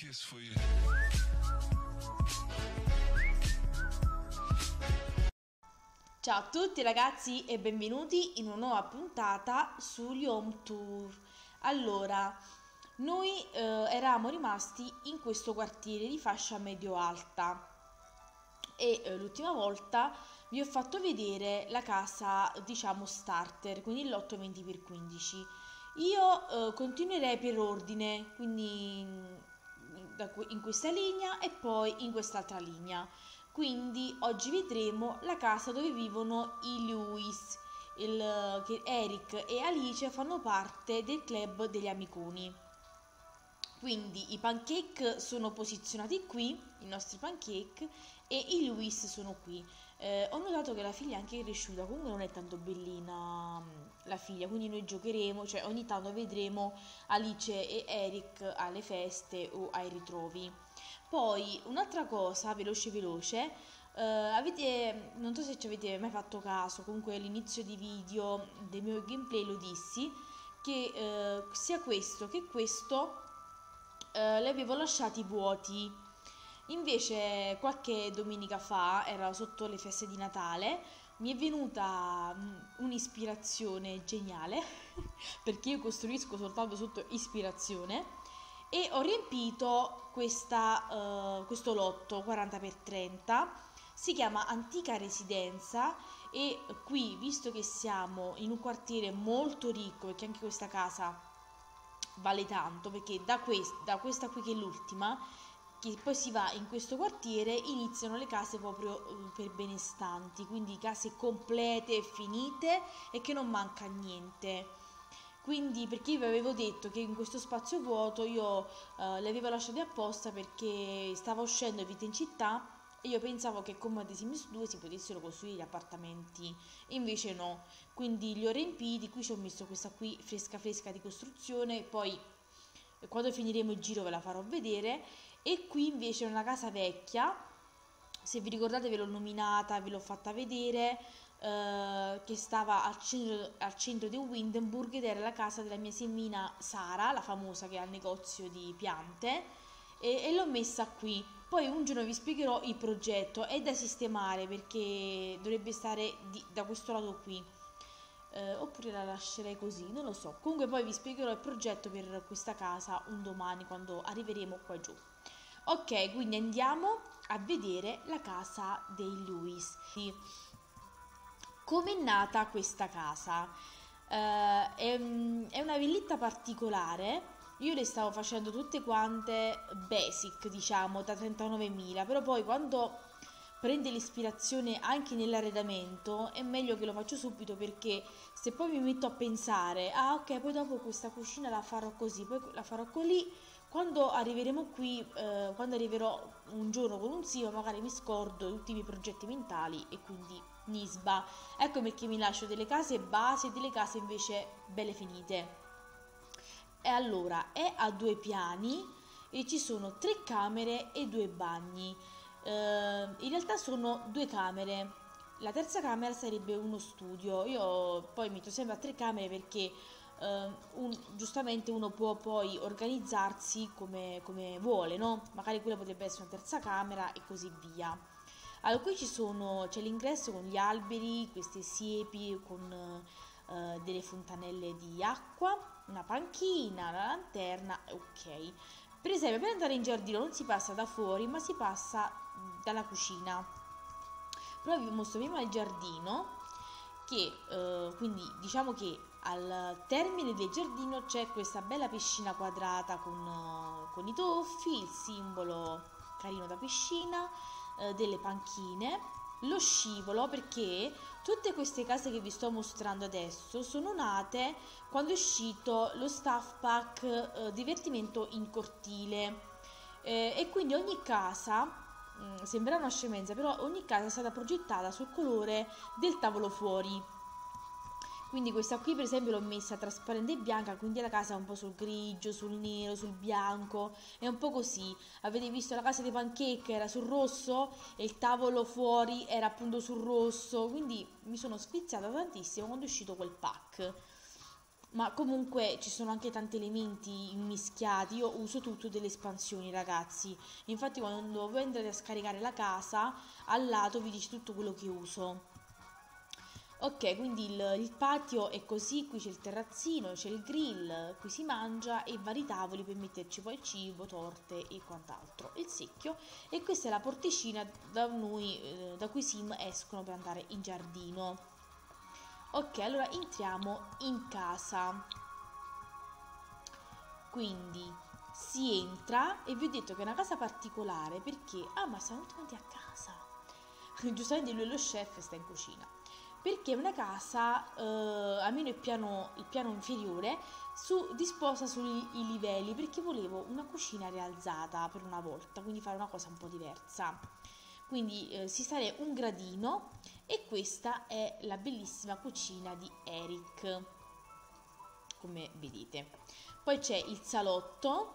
kiss for you. Ciao a tutti ragazzi e benvenuti in una nuova puntata sugli home tour. Allora, noi eh, eravamo rimasti in questo quartiere di fascia medio-alta e eh, l'ultima volta vi ho fatto vedere la casa, diciamo, starter, quindi il lotto 20x15. Io eh, continuerei per ordine, quindi in questa linea e poi in quest'altra linea. Quindi oggi vedremo la casa dove vivono i Lewis, il, che Eric e Alice fanno parte del club degli amiconi. Quindi i pancake sono posizionati qui, i nostri pancake, e i Lewis sono qui. Eh, ho notato che la figlia è anche cresciuta, comunque non è tanto bellina mm, la figlia, quindi noi giocheremo, cioè ogni tanto vedremo Alice e Eric alle feste o ai ritrovi. Poi un'altra cosa, veloce veloce, eh, avete, non so se ci avete mai fatto caso, comunque all'inizio di video del mio gameplay lo dissi, che eh, sia questo che questo eh, li avevo lasciati vuoti. Invece qualche domenica fa, era sotto le feste di Natale, mi è venuta mm, un'ispirazione geniale, perché io costruisco soltanto sotto ispirazione, e ho riempito questa, uh, questo lotto 40x30, si chiama Antica Residenza e qui, visto che siamo in un quartiere molto ricco, perché anche questa casa vale tanto perché da, quest- da questa qui che è l'ultima che poi si va in questo quartiere iniziano le case proprio eh, per benestanti quindi case complete finite e che non manca niente quindi perché io vi avevo detto che in questo spazio vuoto io eh, le avevo lasciate apposta perché stava uscendo vita in città e io pensavo che come The Sims 2 si potessero costruire gli appartamenti, invece no. Quindi li ho riempiti, qui ci ho messo questa qui fresca fresca di costruzione, poi quando finiremo il giro ve la farò vedere. E qui invece è una casa vecchia, se vi ricordate ve l'ho nominata, ve l'ho fatta vedere, eh, che stava al centro, al centro di Windenburg ed era la casa della mia semmina Sara, la famosa che ha il negozio di piante, e, e l'ho messa qui poi un giorno vi spiegherò il progetto, è da sistemare perché dovrebbe stare di, da questo lato qui. Eh, oppure la lascerei così, non lo so. Comunque poi vi spiegherò il progetto per questa casa un domani quando arriveremo qua giù. Ok, quindi andiamo a vedere la casa dei Lewis. Come è nata questa casa? Eh, è, è una villetta particolare io le stavo facendo tutte quante basic, diciamo, da 39.000, però poi quando prende l'ispirazione anche nell'arredamento è meglio che lo faccio subito perché se poi mi metto a pensare ah ok poi dopo questa cucina la farò così poi la farò così quando arriveremo qui eh, quando arriverò un giorno con un SIO magari mi scordo tutti i miei progetti mentali e quindi nisba ecco perché mi lascio delle case base e delle case invece belle finite e allora è a due piani e ci sono tre camere e due bagni. Eh, in realtà sono due camere. La terza camera sarebbe uno studio. Io poi metto sempre a tre camere perché eh, un, giustamente uno può poi organizzarsi come, come vuole, no? Magari quella potrebbe essere una terza camera e così via. Allora, qui ci sono, c'è l'ingresso con gli alberi, queste siepi con eh, delle fontanelle di acqua, una panchina, la lanterna, ok. Per esempio, per andare in giardino non si passa da fuori, ma si passa dalla cucina. Però vi mostro prima il giardino, che eh, quindi diciamo che al termine del giardino c'è questa bella piscina quadrata con, uh, con i toffi, il simbolo carino da piscina, uh, delle panchine lo scivolo perché tutte queste case che vi sto mostrando adesso sono nate quando è uscito lo staff pack eh, divertimento in cortile. Eh, e quindi ogni casa mh, mm, sembra una scemenza però ogni casa è stata progettata sul colore del tavolo fuori quindi questa qui per esempio l'ho messa trasparente e bianca quindi la casa è un po' sul grigio sul nero sul bianco è un po' così avete visto la casa dei pancake era sul rosso e il tavolo fuori era appunto sul rosso quindi mi sono sfiziata tantissimo quando è uscito quel pack ma comunque ci sono anche tanti elementi mischiati. Io uso tutto delle espansioni, ragazzi. Infatti, quando voi andate a scaricare la casa, al lato vi dice tutto quello che uso. Ok, quindi il, il, patio è così, qui c'è il terrazzino, c'è il grill, qui si mangia e vari tavoli per metterci poi cibo, torte e quant'altro. Il secchio e questa è la porticina da, noi, eh, da cui sim escono per andare in giardino. Ok, allora entriamo in casa. Quindi si entra e vi ho detto che è una casa particolare perché... Ah, ma siamo tutti a casa! Giustamente lui è lo chef e sta in cucina perché è una casa, eh, almeno il piano, il piano inferiore, su, disposta sui livelli, perché volevo una cucina rialzata per una volta, quindi fare una cosa un po' diversa. Quindi eh, si sale un gradino e questa è la bellissima cucina di Eric, come vedete. Poi c'è il salotto,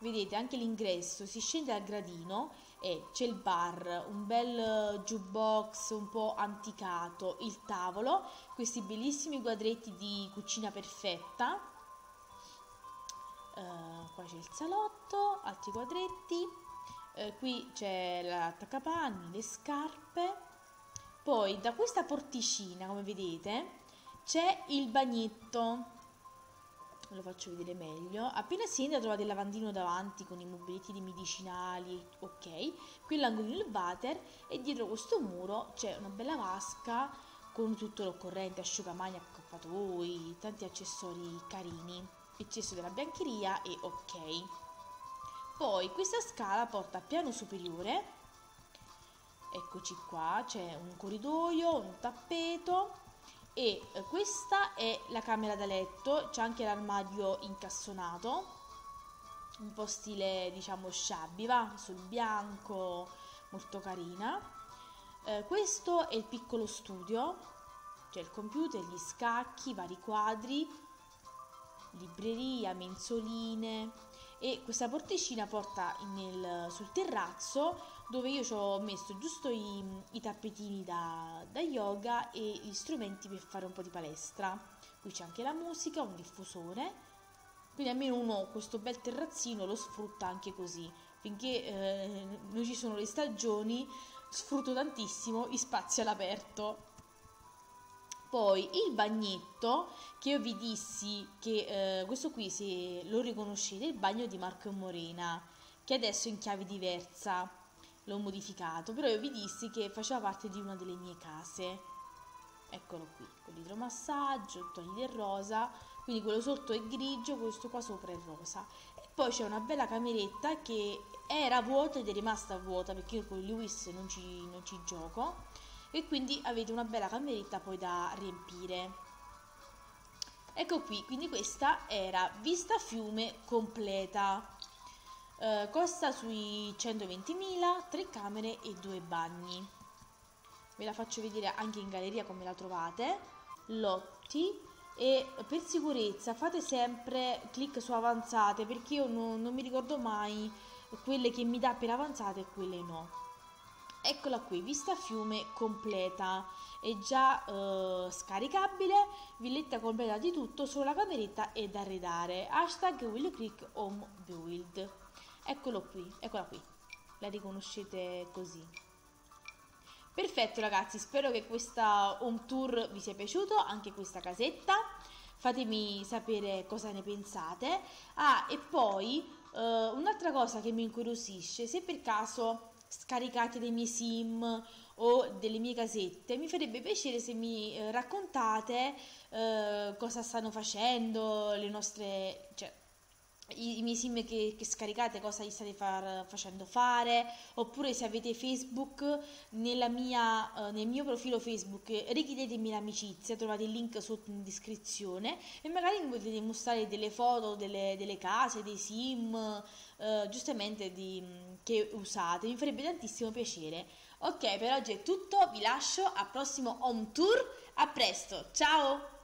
vedete anche l'ingresso, si scende al gradino e c'è il bar, un bel jukebox un po' anticato, il tavolo, questi bellissimi quadretti di cucina perfetta. Uh, qua c'è il salotto, altri quadretti. Uh, qui c'è l'attaccapanni, le scarpe. Poi da questa porticina, come vedete, c'è il bagnetto lo faccio vedere meglio. Appena si entra trovate il lavandino davanti con i mobiletti di medicinali, ok? Qui l'angolino del water e dietro questo muro c'è una bella vasca con tutto l'occorrente, asciugamani, accappatoi, tanti accessori carini, eccesso della biancheria e ok. Poi questa scala porta al piano superiore, eccoci qua, c'è un corridoio, un tappeto e eh, questa è la camera da letto, c'è anche l'armadio incassonato, un po' stile diciamo shabby, va sul bianco, molto carina. Eh, questo è il piccolo studio, c'è il computer, gli scacchi, vari quadri, libreria, mensoline e questa porticina porta nel, sul terrazzo dove io ci ho messo giusto i, i tappetini da, da, yoga e gli strumenti per fare un po' di palestra. Qui c'è anche la musica, un diffusore. Quindi almeno uno questo bel terrazzino lo sfrutta anche così. Finché eh, non ci sono le stagioni, sfrutto tantissimo gli spazi all'aperto. Poi il bagnetto che io vi dissi che eh, questo qui se lo riconoscete è il bagno di Marco Morena che adesso è in chiave diversa l'ho modificato, però io vi dissi che faceva parte di una delle mie case. Eccolo qui, con l'idromassaggio, togli del rosa, quindi quello sotto è grigio, questo qua sopra è rosa. E poi c'è una bella cameretta che era vuota ed è rimasta vuota perché io con Lewis non ci, non ci gioco. E quindi avete una bella cameretta poi da riempire. Ecco qui, quindi questa era vista fiume completa. Eh, costa sui 120.000, tre camere e due bagni. Ve la faccio vedere anche in galleria come la trovate. Lotti e per sicurezza fate sempre clic su avanzate perché io non, non mi ricordo mai quelle che mi dà per avanzate e quelle no. Eccola qui, vista fiume completa, è già eh, scaricabile, villetta completa di tutto, solo la cameretta è da arredare. Hashtag will click home build. Eccolo qui, eccola qui. La riconoscete così. Perfetto ragazzi, spero che questa home tour vi sia piaciuto, anche questa casetta. Fatemi sapere cosa ne pensate. Ah, e poi uh, un'altra cosa che mi incuriosisce, se per caso scaricate dei miei sim o delle mie casette, mi farebbe piacere se mi eh, raccontate eh, cosa stanno facendo, le nostre... Cioè, i, i miei sim che, che, scaricate cosa gli state far, facendo fare oppure se avete Facebook mia, uh, nel mio profilo Facebook richiedetemi l'amicizia trovate il link sotto in descrizione e magari mi potete mostrare delle foto delle, delle case dei sim uh, giustamente di, che usate mi farebbe tantissimo piacere. Ok per oggi è tutto vi lascio al prossimo home tour a presto ciao